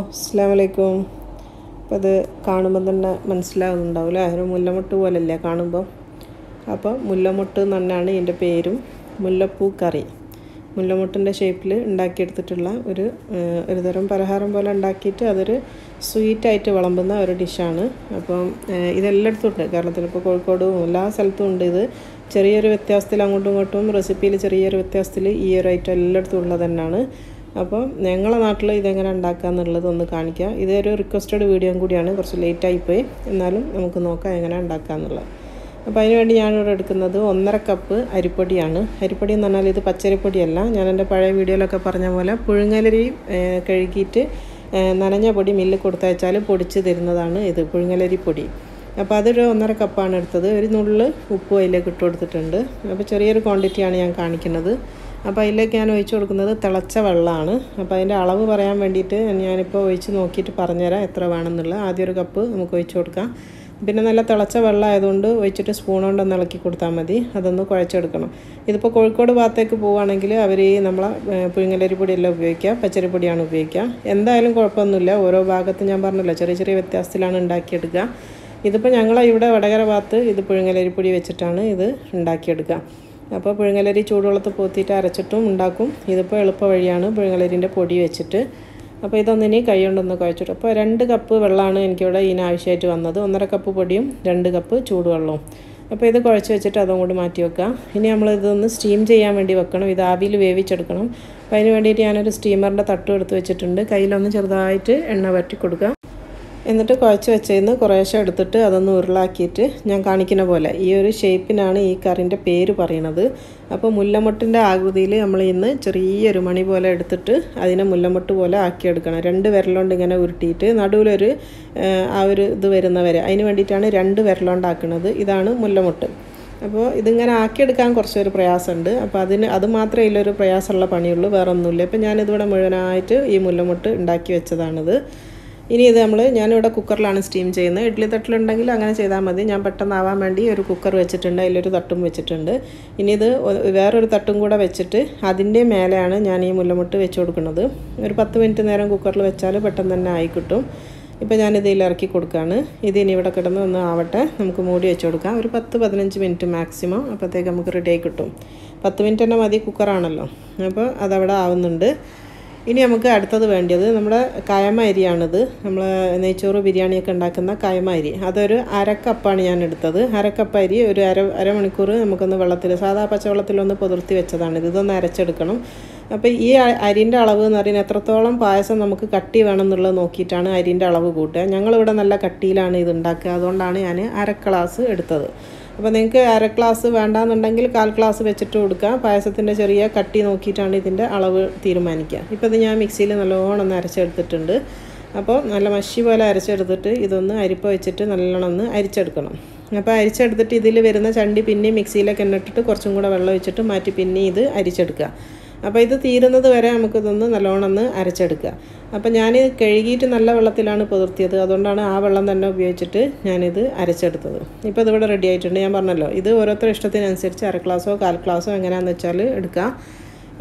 അസ്സാം വലൈക്കും അപ്പോൾ അത് കാണുമ്പോൾ തന്നെ മനസ്സിലാകുന്നുണ്ടാവില്ല ഒരു മുല്ലമുട്ട് പോലല്ലേ കാണുമ്പോൾ അപ്പോൾ മുല്ലമുട്ട് എന്ന് തന്നെയാണ് ഇതിന്റെ പേരും. മുല്ലപ്പൂ കറി. മുല്ലമുട്ടിന്റെ ഷേപ്പിൽ ഉണ്ടാക്കിയെടുത്തിട്ടുള്ള ഒരു ഒരു തരം പലഹാരം പോലെ ഉണ്ടാക്കിയിട്ട് അതൊരു സ്വീറ്റായിട്ട് വിളമ്പുന്ന ഒരു ഡിഷാണ്. അപ്പം ഇതെല്ലായിടത്തും ഉണ്ട്. കേരളത്തിൽ ഇപ്പോൾ കോഴിക്കോടും എല്ലാ സ്ഥലത്തും ഉണ്ട് ഇത്. ചെറിയൊരു വ്യത്യാസത്തിൽ അങ്ങോട്ടും ഇങ്ങോട്ടും റെസിപ്പിയിൽ ചെറിയൊരു വ്യത്യാസത്തിൽ ഈ ഒരു ഐറ്റം എല്ലായിടത്തും ഉള്ളത് തന്നെയാണ്. അപ്പോൾ ഞങ്ങളെ നാട്ടിൽ ഇതെങ്ങനെ ഉണ്ടാക്കുക എന്നുള്ളത് ഒന്ന് കാണിക്കാം. ഇതൊരു റിക്വസ്റ്റഡ് വീഡിയോ കൂടിയാണ്. കുറച്ച് ലേറ്റായി പോയി എന്നാലും നമുക്ക് നോക്കാം എങ്ങനെ ഉണ്ടാക്കുക എന്നുള്ളത്. അപ്പോൾ അതിനുവേണ്ടി ഞാനിവിടെ എടുക്കുന്നത് ഒന്നര കപ്പ് അരിപ്പൊടിയാണ്. അരിപ്പൊടി എന്ന് പറഞ്ഞാൽ ഇത് പച്ചരിപ്പൊടിയല്ല. ഞാൻ എന്റെ പഴയ വീഡിയോയിലൊക്കെ പറഞ്ഞ പോലെ പുഴുങ്ങലരി കഴുകിയിട്ട് നനഞ്ഞ പൊടി മില്ലിൽ കൊടുത്തയച്ചാൽ പൊടിച്ച് തരുന്നതാണ് ഇത് പുഴുങ്ങലരി പൊടി. അപ്പോൾ അതൊരു ഒന്നര കപ്പാണ് എടുത്തത്. ഒരു നുള്ളിൽ ഉപ്പ് അതിലേക്ക് ഇട്ട് കൊടുത്തിട്ടുണ്ട്. അപ്പോൾ ചെറിയൊരു ക്വാണ്ടിറ്റിയാണ് ഞാൻ കാണിക്കുന്നത്. അപ്പോൾ അതിലേക്ക് ഞാൻ ഒഴിച്ചു കൊടുക്കുന്നത് തിളച്ച വെള്ളമാണ്. അപ്പോൾ അതിന്റെ അളവ് പറയാൻ വേണ്ടിയിട്ട് ഞാനിപ്പോൾ ഒഴിച്ച് നോക്കിയിട്ട് പറഞ്ഞുതരാം എത്ര വേണമെന്നുള്ളത്. ആദ്യം ഒരു കപ്പ് നമുക്ക് ഒഴിച്ചു കൊടുക്കാം. പിന്നെ നല്ല തിളച്ച വെള്ളമായതുകൊണ്ട് ഒഴിച്ചിട്ട് സ്പൂൺ കൊണ്ടൊന്ന് ഇളക്കി കൊടുത്താൽ മതി. അതൊന്ന് കുഴച്ചെടുക്കണം. ഇതിപ്പോൾ കോഴിക്കോട് ഭാഗത്തേക്ക് പോവുകയാണെങ്കിൽ അവർ നമ്മളെ ഏഹ്, പുഴുങ്ങലരി പൊടിയെല്ലാം ഉപയോഗിക്കുക പച്ചരിപ്പൊടിയാണ് ഉപയോഗിക്കുക. എന്തായാലും കുഴപ്പമൊന്നുമില്ല. ഓരോ ഭാഗത്തും ഞാൻ പറഞ്ഞല്ലോ ചെറിയ ചെറിയ വ്യത്യാസത്തിലാണ് ഉണ്ടാക്കിയെടുക്കുക. ഇതിപ്പോൾ ഞങ്ങളെ ഇവിടെ വടകര ഭാഗത്ത് ഇത് പുഴുങ്ങലരിപ്പൊടി വെച്ചിട്ടാണ് ഇത് ഉണ്ടാക്കിയെടുക്കുക. അപ്പോൾ പുഴുങ്ങലരി ചൂടുവെള്ളത്തിൽ പോത്തിയിട്ട് അരച്ചിട്ടും ഉണ്ടാക്കും. ഇതിപ്പോൾ എളുപ്പ വഴിയാണ് പുഴുങ്ങലരിന്റെ പൊടി വെച്ചിട്ട്. അപ്പോൾ ഇതൊന്നിനി കൈ കൊണ്ടൊന്ന് കുഴച്ചിട്ട് അപ്പോൾ രണ്ട് കപ്പ് വെള്ളമാണ് എനിക്കിവിടെ ഇതിന് ആവശ്യമായിട്ട് വന്നത്. ഒന്നര കപ്പ് പൊടിയും രണ്ട് കപ്പ് ചൂടുവെള്ളവും. അപ്പോൾ ഇത് കുഴച്ച് വെച്ചിട്ട് അതും കൂടി മാറ്റി വെക്കാം ഇനി നമ്മൾ ഇതൊന്ന് സ്റ്റീം ചെയ്യാൻ വേണ്ടി വെക്കണം. ഇത് ആവിയിൽ വേവിച്ചെടുക്കണം. അപ്പോൾ അതിന് വേണ്ടിയിട്ട് ഞാനൊരു സ്റ്റീമറിന്റെ തട്ടും എടുത്ത് വെച്ചിട്ടുണ്ട്. കയ്യിലൊന്ന് ചെറുതായിട്ട് എണ്ണ വറ്റി കൊടുക്കാം എന്നിട്ട് കുഴച്ച് വെച്ചതിന്ന് കുറേശ്ശെ എടുത്തിട്ട് അതൊന്ന് ഉരുളാക്കിയിട്ട് ഞാൻ കാണിക്കുന്ന പോലെ ഈ ഒരു ഷേപ്പിനാണ് ഈ കറിന്റെ പേര് പറയണത്. അപ്പോൾ മുല്ലമുട്ടിന്റെ ആകൃതിയിൽ നമ്മൾ ഇന്ന് ചെറിയൊരു മണി പോലെ എടുത്തിട്ട് അതിനെ മുല്ലമുട്ട് പോലെ ആക്കിയെടുക്കണം. രണ്ട് വിരലുകൊണ്ട് ഇങ്ങനെ ഉരുട്ടിയിട്ട് നടുവിലൊരു ആ ഒരു ഇത് വരുന്നവരെ. അതിന് വേണ്ടിയിട്ടാണ് രണ്ട് വിരലുകൊണ്ടാക്കുന്നത് ഇതാണ് മുല്ലമുട്ട്. അപ്പോൾ ഇതിങ്ങനെ ആക്കിയെടുക്കാൻ കുറച്ചൊരു പ്രയാസമുണ്ട്. അപ്പോൾ അതിന് അത് മാത്രമേ ഇതിലൊരു പ്രയാസമുള്ള പണിയുള്ളൂ. വേറെ ഒന്നുമില്ല ഇപ്പം ഞാനിതിവിടെ മുഴുവനായിട്ട് ഈ മുല്ലമുട്ട് ഉണ്ടാക്കി വെച്ചതാണിത്. ഇനി ഇത് നമ്മൾ ഞാനിവിടെ കുക്കറിലാണ് സ്റ്റീം ചെയ്യുന്നത്. ഇഡ്ഡലി തട്ടിലുണ്ടെങ്കിൽ അങ്ങനെ ചെയ്താൽ മതി. ഞാൻ പെട്ടെന്നാവാൻ വേണ്ടി ഒരു കുക്കർ വെച്ചിട്ടുണ്ട്. അതിലൊരു തട്ടും വെച്ചിട്ടുണ്ട്. ഇനി ഇത് വേറൊരു തട്ടും കൂടെ വെച്ചിട്ട് അതിന്റെ മേലെയാണ് ഞാൻ ഈ മുല്ലമുട്ട് വെച്ച് കൊടുക്കുന്നത്. ഒരു പത്ത് മിനിറ്റ് നേരം കുക്കറിൽ വെച്ചാൽ പെട്ടെന്ന് തന്നെ ആയിക്കിട്ടും ഇപ്പോൾ ഞാനിത് ഇറക്കി കൊടുക്കുകയാണ്. ഇത് ഇനി ഇവിടെ കിടന്ന് ഒന്ന് ആവട്ടെ. നമുക്ക് മൂടി വെച്ച് കൊടുക്കാം. ഒരു പത്ത് പതിനഞ്ച് മിനിറ്റ് മാക്സിമം അപ്പോഴത്തേക്ക് നമുക്ക് റെഡി ആയി കിട്ടും. പത്ത് മിനിറ്റ് തന്നെ മതി കുക്കറാണല്ലോ. അപ്പോൾ അതവിടെ ആവുന്നുണ്ട്. ഇനി നമുക്ക് അടുത്തത് വേണ്ടത് നമ്മുടെ കയമ അരിയാണിത്. നമ്മൾ നെയ്ച്ചോറ് ബിരിയാണിയൊക്കെ ഉണ്ടാക്കുന്ന കയമ അരി. അതൊരു അരക്കപ്പാണ് ഞാൻ എടുത്തത്. അരക്കപ്പ് അരി ഒരു അര അരമണിക്കൂർ നമുക്കൊന്ന് വെള്ളത്തിൽ സാധാ പച്ചവെള്ളത്തിലൊന്ന് പുതിർത്തി വെച്ചതാണ്. ഇതൊന്ന് അരച്ചെടുക്കണം. അപ്പോൾ ഈ അരിന്റെ അളവ് എന്ന് പറയുന്നത് എത്രത്തോളം പായസം നമുക്ക് കട്ടി വേണം എന്നുള്ളത് നോക്കിയിട്ടാണ് അരിന്റെ അളവ് കൂട്ടുക. ഞങ്ങളിവിടെ നല്ല കട്ടിയിലാണ് ഇത് ഉണ്ടാക്കുക. അതുകൊണ്ടാണ് ഞാൻ അര ഗ്ലാസ് എടുത്തത്. അപ്പോൾ നിങ്ങൾക്ക് അര ഗ്ലാസ് വേണ്ടാന്നുണ്ടെങ്കിൽ കാൽ ഗ്ലാസ് വെച്ചിട്ട് കൊടുക്കാം. പായസത്തിന്റെ ചെറിയ കട്ടി നോക്കിയിട്ടാണ് ഇതിന്റെ അളവ് തീരുമാനിക്കുക. ഇപ്പോൾ ഇത് ഞാൻ മിക്സിയിൽ നല്ലോണം ഒന്ന് അരച്ചെടുത്തിട്ടുണ്ട്. അപ്പോൾ നല്ല മഷി പോലെ അരച്ചെടുത്തിട്ട് ഇതൊന്ന് അരിപ്പ വെച്ചിട്ട് നല്ലോണം ഒന്ന് അരിച്ചെടുക്കണം. അപ്പോൾ അരിച്ചെടുത്തിട്ട് ഇതിൽ വരുന്ന ചണ്ടി പിന്നെ മിക്സിയിലേക്ക് എണ്ണിട്ടിട്ട് കുറച്ചും കൂടെ വെള്ളം വെച്ചിട്ട് മാറ്റി പിന്നെ ഇത് അരിച്ചെടുക്കുക. അപ്പോൾ ഇത് തീരുന്നത് വരെ നമുക്കിതൊന്ന് നല്ലോണം ഒന്ന് അരച്ചെടുക്കുക. അപ്പോൾ ഞാൻ കഴുകിയിട്ട് നല്ല വെള്ളത്തിലാണ് പുതിർത്തിയത്. അതുകൊണ്ടാണ് ആ വെള്ളം തന്നെ ഉപയോഗിച്ചിട്ട് ഞാനിത് അരച്ചെടുത്തത്. ഇപ്പോൾ ഇതിവിടെ റെഡി ആയിട്ടുണ്ട്. ഞാൻ പറഞ്ഞല്ലോ ഇത് ഓരോരുത്തരുടെ ഇഷ്ടത്തിനനുസരിച്ച് അര ക്ലാസ്സോ കാൽ ക്ലാസ്സോ എങ്ങനെയാണെന്ന് വെച്ചാൽ എടുക്കാം.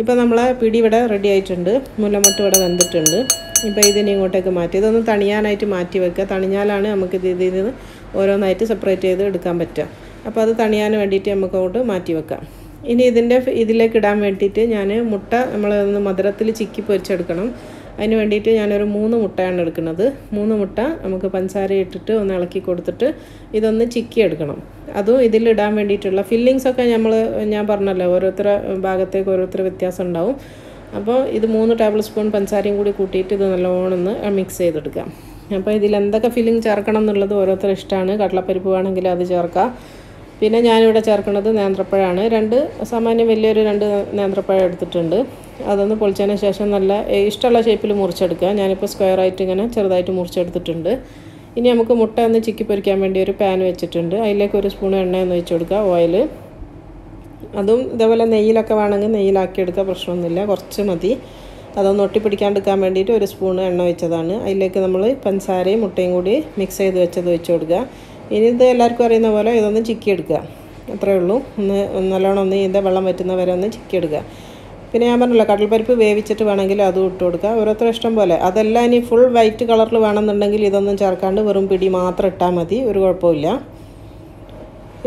ഇപ്പോൾ നമ്മളെ പിടി ഇവിടെ റെഡി ആയിട്ടുണ്ട്. മുല്ലമുട്ട് ഇവിടെ വെന്തിട്ടുണ്ട്. ഇപ്പോൾ ഇതിനെ ഇങ്ങോട്ടേക്ക് മാറ്റി. ഇതൊന്ന് തണിയാനായിട്ട് മാറ്റി വെക്കുക. തണിഞ്ഞാലാണ് നമുക്ക് ഇത് ഇതിൽ നിന്ന് ഓരോന്നായിട്ട് സെപ്പറേറ്റ് ചെയ്ത് എടുക്കാൻ പറ്റുക. അപ്പോൾ അത് തണിയാൻ വേണ്ടിയിട്ട് നമുക്ക് അങ്ങോട്ട് മാറ്റി വെക്കാം. ഇനി ഇതിന്റെ ഇതിലേക്ക് ഇടാൻ വേണ്ടിയിട്ട് ഞാൻ മുട്ട നമ്മൾ ഒന്ന് മധുരത്തിൽ ചിക്കി പൊരിച്ചെടുക്കണം. അതിന് വേണ്ടിയിട്ട് ഞാനൊരു മൂന്ന് മുട്ടയാണ് എടുക്കുന്നത്. മൂന്ന് മുട്ട നമുക്ക് പഞ്ചസാര ഇട്ടിട്ട് ഒന്ന് ഇളക്കി കൊടുത്തിട്ട് ഇതൊന്ന് ചിക്കി എടുക്കണം. അതും ഇതിലിടാൻ വേണ്ടിയിട്ടുള്ള ഫില്ലിങ്സൊക്കെ നമ്മൾ ഞാൻ പറഞ്ഞല്ലോ ഓരോരുത്തരുടെ ഭാഗത്തേക്ക് ഓരോരുത്തർ വ്യത്യാസം ഉണ്ടാവും. അപ്പോൾ ഇത് മൂന്ന് ടേബിൾ സ്പൂൺ പഞ്ചസാരയും കൂടി കൂട്ടിയിട്ട് ഇത് നല്ലോണം ഒന്ന് മിക്സ് ചെയ്തെടുക്കാം. അപ്പോൾ ഇതിൽ എന്തൊക്കെ ഫില്ലിങ് ചേർക്കണം എന്നുള്ളത് ഓരോരുത്തർ ഇഷ്ടമാണ്. കടലപ്പരിപ്പ് വേണമെങ്കിൽ അത് ചേർക്കാം. പിന്നെ ഞാനിവിടെ ചേർക്കുന്നത് നേന്ത്രപ്പഴമാണ്. രണ്ട് സാമാന്യം വലിയൊരു രണ്ട് നേന്ത്രപ്പഴം എടുത്തിട്ടുണ്ട്. അതൊന്ന് പൊളിച്ചതിന് ശേഷം നല്ല ഇഷ്ടമുള്ള ഷേപ്പിൽ മുറിച്ചെടുക്കുക. ഞാനിപ്പോൾ സ്ക്വയർ ആയിട്ട് ഇങ്ങനെ ചെറുതായിട്ട് മുറിച്ചെടുത്തിട്ടുണ്ട്. ഇനി നമുക്ക് മുട്ട ഒന്ന് ചിക്കി പൊരിക്കാൻ വേണ്ടി ഒരു പാൻ വെച്ചിട്ടുണ്ട്. അതിലേക്ക് ഒരു സ്പൂൺ എണ്ണ ഒന്ന് വെച്ച് കൊടുക്കുക ഓയിൽ അതും ഇതേപോലെ നെയ്യിലൊക്കെ വേണമെങ്കിൽ നെയ്യിലാക്കി എടുക്കുക പ്രശ്നമൊന്നുമില്ല. കുറച്ച് മതി. അതൊന്ന് ഒട്ടിപ്പിടിക്കാണ്ടിരിക്കാൻ വേണ്ടിയിട്ട് ഒരു സ്പൂൺ എണ്ണ വെച്ചതാണ് അതിലേക്ക് നമ്മൾ പഞ്ചസാരയും മുട്ടയും കൂടി മിക്സ് ചെയ്ത് വെച്ചത് വെച്ച് കൊടുക്കുക. ഇനി ഇത് എല്ലാവർക്കും അറിയുന്ന പോലെ ഇതൊന്ന് ചിക്കി എടുക്കുക. അത്രയേ ഉള്ളൂ. ഒന്ന് നല്ലോണം ഒന്ന് ഇതിന്റെ വെള്ളം വറ്റുന്ന വരെ ഒന്ന് ചിക്കി എടുക്കുക. പിന്നെ ഞാൻ പറഞ്ഞല്ലോ കടൽപ്പരിപ്പ് വേവിച്ചിട്ട് വേണമെങ്കിൽ അതും ഇട്ട് കൊടുക്കുക. ഓരോരുത്തർ ഇഷ്ടം പോലെ. അതെല്ലാം ഇനി ഫുൾ വൈറ്റ് കളറിൽ വേണമെന്നുണ്ടെങ്കിൽ ഇതൊന്നും ചേർക്കാണ്ട് വെറും പിടി മാത്രം ഇട്ടാൽ മതി. ഒരു കുഴപ്പമില്ല.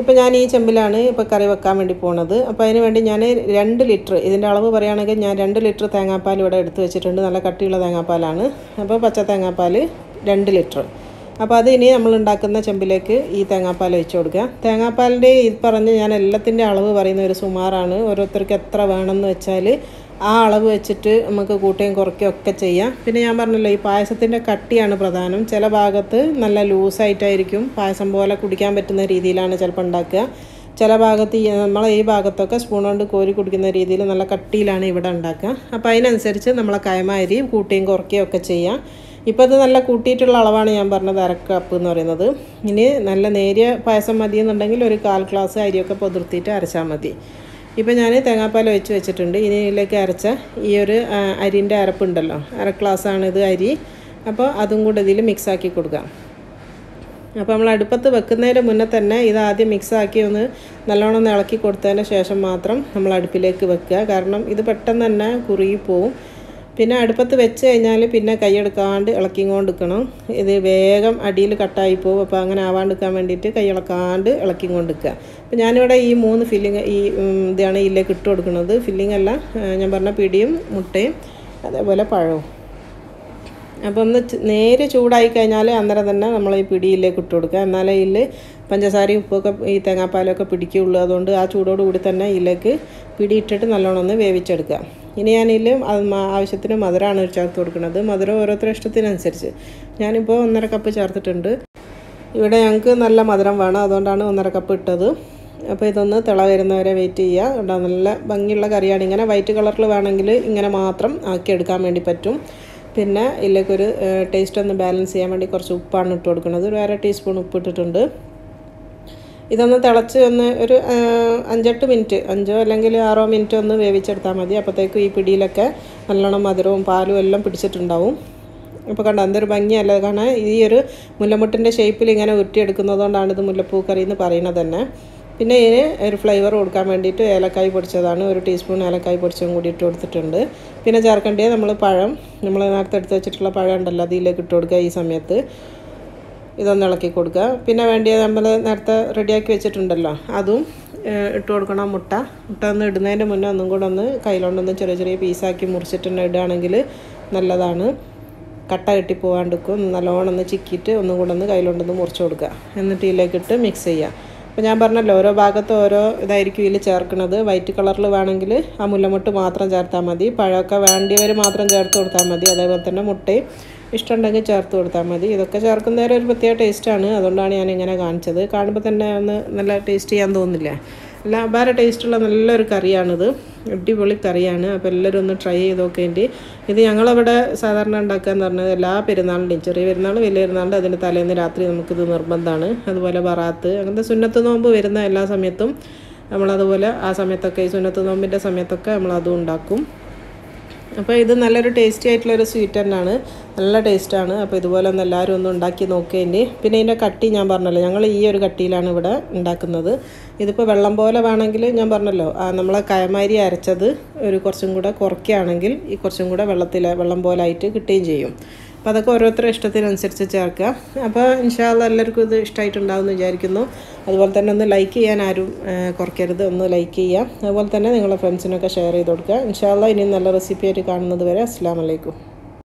ഇപ്പോൾ ഞാൻ ഈ ചെമ്പിലാണ് ഇപ്പോൾ കറി വെക്കാൻ വേണ്ടി പോണത്. അപ്പോൾ അതിന് വേണ്ടി ഞാൻ രണ്ട് ലിറ്റർ ഇതിന്റെ അളവ് പറയുകയാണെങ്കിൽ ഞാൻ രണ്ട് ലിറ്റർ തേങ്ങാപ്പാൽ ഇവിടെ എടുത്ത് വെച്ചിട്ടുണ്ട്. നല്ല കട്ടിയുള്ള തേങ്ങാപ്പാലാണ്. അപ്പോൾ പച്ച തേങ്ങാപ്പാൽ രണ്ട് ലിറ്റർ. അപ്പോൾ അത് ഇനി നമ്മൾ ഉണ്ടാക്കുന്ന ചെമ്പിലേക്ക് ഈ തേങ്ങാപ്പാൽ ഒഴിച്ച് കൊടുക്കുക. തേങ്ങാപ്പാലിന്റെ ഇത് പറഞ്ഞ് ഞാൻ എല്ലാത്തിന്റെ അളവ് പറയുന്ന ഒരു സുമാറാണ്. ഓരോരുത്തർക്ക് എത്ര വേണമെന്ന് വെച്ചാൽ ആ അളവ് വെച്ചിട്ട് നമുക്ക് കൂട്ടുകയും കുറയ്ക്കുകയും ഒക്കെ ചെയ്യാം. പിന്നെ ഞാൻ പറഞ്ഞല്ലോ ഈ പായസത്തിന്റെ കട്ടിയാണ് പ്രധാനം. ചില ഭാഗത്ത് നല്ല ലൂസായിട്ടായിരിക്കും പായസം പോലെ കുടിക്കാൻ പറ്റുന്ന രീതിയിലാണ് ചിലപ്പോൾ ഉണ്ടാക്കുക. ചില ഭാഗത്ത് ഈ നമ്മളെ ഈ ഭാഗത്തൊക്കെ സ്പൂൺ കൊണ്ട് കോരി കുടിക്കുന്ന രീതിയിൽ നല്ല കട്ടിയിലാണ് ഇവിടെ ഉണ്ടാക്കുക. അപ്പോൾ അതിനനുസരിച്ച് നമ്മളെ കയമാരി കൂട്ടുകയും കുറയ്ക്കുകയും ഒക്കെ ചെയ്യാം. ഇപ്പോൾ ഇത് നല്ല കൂട്ടിയിട്ടുള്ള അളവാണ് ഞാൻ പറഞ്ഞത് അരക്കപ്പ് കപ്പ് എന്ന് പറയുന്നത്. ഇനി നല്ല നേരിയ പായസം മതി എന്നുണ്ടെങ്കിൽ ഒരു കാൽ ഗ്ലാസ് അരിയൊക്കെ പൊതിർത്തിയിട്ട് അരച്ചാൽ മതി. ഇപ്പോൾ ഞാൻ തേങ്ങാപ്പാൽ ഒഴിച്ച് വെച്ചിട്ടുണ്ട്. ഇനി ഇതിലേക്ക് അരച്ച ഈ ഒരു അരിന്റെ അരപ്പുണ്ടല്ലോ. അര ഗ്ലാസ്സാണ് ഇത് അരി. അപ്പോൾ അതും കൂടെ ഇതിൽ മിക്സാക്കി കൊടുക്കാം. അപ്പോൾ നമ്മൾ അടുപ്പത്ത് വെക്കുന്നതിന് മുന്നേ തന്നെ ഇത് ആദ്യം മിക്സാക്കി ഒന്ന് നല്ലോണം ഒന്ന് ഇളക്കി കൊടുത്തതിന് ശേഷം മാത്രം നമ്മൾ അടുപ്പിലേക്ക് വെക്കുക. കാരണം ഇത് പെട്ടെന്ന് തന്നെ കുറുകി പോവും. പിന്നെ അടുപ്പത്ത് വെച്ച് കഴിഞ്ഞാൽ പിന്നെ കൈയെടുക്കാണ്ട് ഇളക്കിക്കൊണ്ടിരിക്കണം ഇത് വേഗം അടിയിൽ കട്ടായി പോകും. അപ്പോൾ അങ്ങനെ ആവാണ്ടിരിക്കാൻ വേണ്ടിയിട്ട് കൈ ഇളക്കാണ്ട് ഇളക്കിക്കൊണ്ടിരിക്കുക. അപ്പോൾ ഞാനിവിടെ ഈ മൂന്ന് ഫില്ലിങ് ഈ ഇതാണ് ഇതിലേക്ക് ഇട്ട് കൊടുക്കുന്നത്. ഫില്ലിംഗ് അല്ല ഞാൻ പറഞ്ഞ പിടിയും മുട്ടയും അതേപോലെ പഴവും. അപ്പോൾ ഒന്ന് നേരെ ചൂടായി കഴിഞ്ഞാൽ അന്നേരം തന്നെ നമ്മൾ ഈ പിടിയിലേക്ക് ഇട്ട് കൊടുക്കുക. എന്നാലേ ഇതിൽ പഞ്ചസാരയും ഉപ്പൊക്കെ ഈ തേങ്ങാപ്പാലൊക്കെ പിടിക്കുകയുള്ളൂ. അതുകൊണ്ട് ആ ചൂടോടുകൂടി തന്നെ ഇതിലേക്ക് പിടി ഇട്ടിട്ട് നല്ലോണം ഒന്ന് വേവിച്ചെടുക്കുക. ഇനി ഞാനിതിൽ ആവശ്യത്തിന് മധുരമാണ് ചേർത്ത് കൊടുക്കുന്നത്. മധുരം ഓരോരുത്തരുടെ ഇഷ്ടത്തിനനുസരിച്ച്. ഞാനിപ്പോൾ ഒന്നര കപ്പ് ചേർത്തിട്ടുണ്ട്. ഇവിടെ ഞങ്ങൾക്ക് നല്ല മധുരം വേണം. അതുകൊണ്ടാണ് ഒന്നര കപ്പ് ഇട്ടത്. അപ്പോൾ ഇതൊന്ന് തിള വരുന്നവരെ വെയിറ്റ് ചെയ്യുക. കേട്ടോ നല്ല ഭംഗിയുള്ള കറിയാണ്. ഇങ്ങനെ വൈറ്റ് കളറിൽ വേണമെങ്കിൽ ഇങ്ങനെ മാത്രം ആക്കിയെടുക്കാൻ വേണ്ടി പറ്റും. പിന്നെ ഇതിലേക്കൊരു ടേസ്റ്റ് ഒന്ന് ബാലൻസ് ചെയ്യാൻ വേണ്ടി കുറച്ച് ഉപ്പാണ് ഇട്ട് കൊടുക്കുന്നത്. ഒരു അര ടീസ്പൂൺ ഉപ്പ് ഇട്ടിട്ടുണ്ട്. ഇതൊന്ന് തിളച്ച് ഒന്ന് ഒരു അഞ്ചെട്ട് മിനിറ്റ് അഞ്ചോ അല്ലെങ്കിൽ ആറോ മിനിറ്റ് ഒന്ന് വേവിച്ചെടുത്താൽ മതി. അപ്പോഴത്തേക്കും ഈ പിടിയിലൊക്കെ നല്ലോണം മധുരവും പാലും എല്ലാം പിടിച്ചിട്ടുണ്ടാവും. അപ്പോൾ കണ്ടോ എന്തൊരു ഭംഗിയല്ല കാരണം ഈ ഒരു മുല്ലമുട്ടിന്റെ ഷേപ്പിൽ ഇങ്ങനെ ഉരുട്ടിയെടുക്കുന്നതുകൊണ്ടാണ് ഇത് മുല്ലപ്പൂ കറി എന്ന് പറയുന്നത് തന്നെ. പിന്നെ ഇതിന് ഒരു ഫ്ലേവർ കൊടുക്കാൻ വേണ്ടിയിട്ട് ഏലക്കായ് പൊടിച്ചതാണ്. ഒരു ടീസ്പൂൺ ഏലക്കായ് പൊടിച്ചതും കൂടി ഇട്ട് കൊടുത്തിട്ടുണ്ട്. പിന്നെ ചേർക്കേണ്ടത് നമ്മൾ പഴം. നമ്മൾ നേരത്തെ എടുത്ത് വെച്ചിട്ടുള്ള പഴം ഉണ്ടല്ലോ അതിലേക്ക് ഇട്ട് കൊടുക്കുക ഈ സമയത്ത്. ഇതൊന്ന് ഇളക്കി കൊടുക്കുക. പിന്നെ വേണ്ടിയ നമ്മൾ നേരത്തെ റെഡിയാക്കി വെച്ചിട്ടുണ്ടല്ലോ. അതും ഇട്ട് കൊടുക്കണം മുട്ട. മുട്ട ഒന്ന് ഇടുന്നതിന്റെ മുന്നേ ഒന്നും കൂടെ ഒന്ന് കയ്യിലോണ്ടൊന്ന് ചെറിയ ചെറിയ പീസാക്കി മുറിച്ചിട്ട് തന്നെ ഇടുകയാണെങ്കിൽ നല്ലതാണ്. കട്ട കെട്ടി പോകാണ്ടിരിക്കും നല്ലോണം ഒന്ന് ചിക്കിയിട്ട് ഒന്നും കൂടെ ഒന്ന് കയ്യിലോണ്ടൊന്ന് മുറിച്ച് കൊടുക്കുക. എന്നിട്ട് ഇതിലേക്കിട്ട് മിക്സ് ചെയ്യുക. അപ്പോൾ ഞാൻ പറഞ്ഞല്ലോ ഓരോ ഭാഗത്ത് ഓരോ ഇതായിരിക്കും ഇതിൽ ചേർക്കുന്നത്. വൈറ്റ് കളറിൽ വേണമെങ്കിൽ ആ മുല്ലമുട്ട് മാത്രം ചേർത്താൽ മതി. പഴമൊക്കെ വേണ്ടിയവർ മാത്രം ചേർത്ത് കൊടുത്താൽ മതി. അതേപോലെ തന്നെ മുട്ടയും ഇഷ്ടമുണ്ടെങ്കിൽ ചേർത്ത് കൊടുത്താൽ മതി. ഇതൊക്കെ ചേർക്കുന്നേരം ഒരു പ്രത്യേക ടേസ്റ്റാണ് അതുകൊണ്ടാണ് ഞാൻ ഇങ്ങനെ കാണിച്ചത്. കാണുമ്പോൾ തന്നെ ഒന്ന് നല്ല ടേസ്റ്റ് ചെയ്യാൻ തോന്നില്ല? അല്ല വേറെ ടേസ്റ്റുള്ള നല്ലൊരു കറിയാണിത്. അടിപൊളി കറിയാണ്. അപ്പോൾ എല്ലാവരും ഒന്ന് ട്രൈ ചെയ്ത് നോക്കേണ്ടി ഇത് ഞങ്ങളവിടെ സാധാരണ ഉണ്ടാക്കുക എന്ന് പറഞ്ഞത് എല്ലാ പെരുന്നാളിന്റെയും ചെറിയ പെരുന്നാൾ വലിയ പെരുന്നാളിന്റെ അതിന്റെ തലേന്ന് രാത്രി നമുക്കിത് നിർബന്ധമാണ്. അതുപോലെ ബറാത്ത് അങ്ങനത്തെ സുന്നത്ത് നോമ്പ് വരുന്ന എല്ലാ സമയത്തും നമ്മളതുപോലെ ആ സമയത്തൊക്കെ ഈ സുന്നത്ത് നോമ്പിന്റെ സമയത്തൊക്കെ നമ്മളതും ഉണ്ടാക്കും. അപ്പോൾ ഇത് നല്ലൊരു ടേസ്റ്റി ആയിട്ടുള്ളൊരു സ്വീറ്റ് തന്നെയാണ്. നല്ല ടേസ്റ്റാണ് അപ്പോൾ ഇതുപോലെ ഒന്ന് എല്ലാവരും ഒന്ന് ഉണ്ടാക്കി നോക്കേണ്ടി പിന്നെ ഇതിന്റെ കട്ടി ഞാൻ പറഞ്ഞല്ലോ ഞങ്ങൾ ഈ ഒരു കട്ടിയിലാണ് ഇവിടെ ഉണ്ടാക്കുന്നത്. ഇതിപ്പോൾ വെള്ളം പോലെ വേണമെങ്കിൽ ഞാൻ പറഞ്ഞല്ലോ നമ്മളെ കയമാരി അരച്ചത് ഒരു കുറച്ചും കൂടെ കുറയ്ക്കുകയാണെങ്കിൽ ഈ കുറച്ചും കൂടെ വെള്ളത്തിൽ വെള്ളം പോലെ ആയിട്ട് കിട്ടുകയും ചെയ്യും. അപ്പോൾ അതൊക്കെ ഓരോരുത്തരുടെ ഇഷ്ടത്തിനനുസരിച്ച് ചേർക്കുക. അപ്പോൾ ഇൻഷാല്ല എല്ലാവർക്കും ഇത് ഇഷ്ടമായിട്ടുണ്ടാകുമെന്ന് വിചാരിക്കുന്നു. അതുപോലെ തന്നെ ഒന്ന് ലൈക്ക് ചെയ്യാൻ ആരും കുറയ്ക്കരുത്. ഒന്ന് ലൈക്ക് ചെയ്യുക. അതുപോലെ തന്നെ നിങ്ങളുടെ ഫ്രണ്ട്സിനൊക്കെ ഷെയർ ചെയ്ത് കൊടുക്കുക. ഇൻഷാല്ല ഇനി നല്ല റെസിപ്പി ആയിട്ട് കാണുന്നത് വരെ. അസ്സാം വലൈക്കും